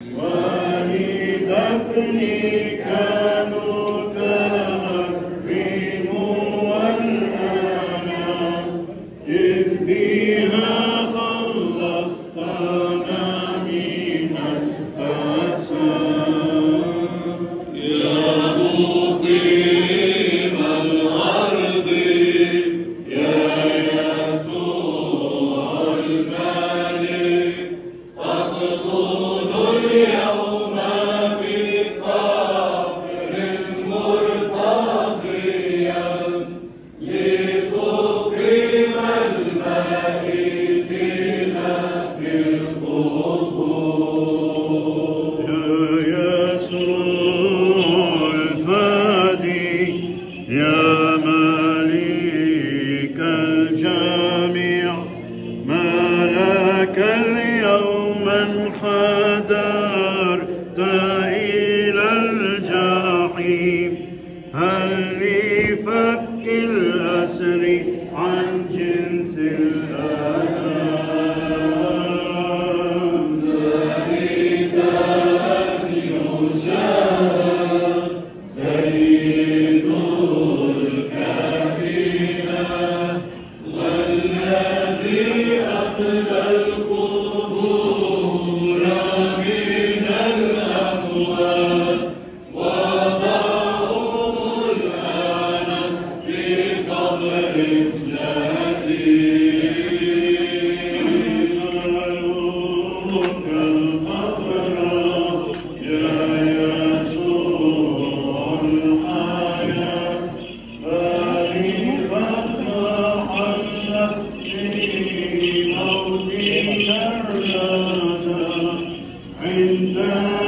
Money, the money, يا مالك الجميع ما لك اليوم إلى الجحيم؟ هل لفك الأسر You.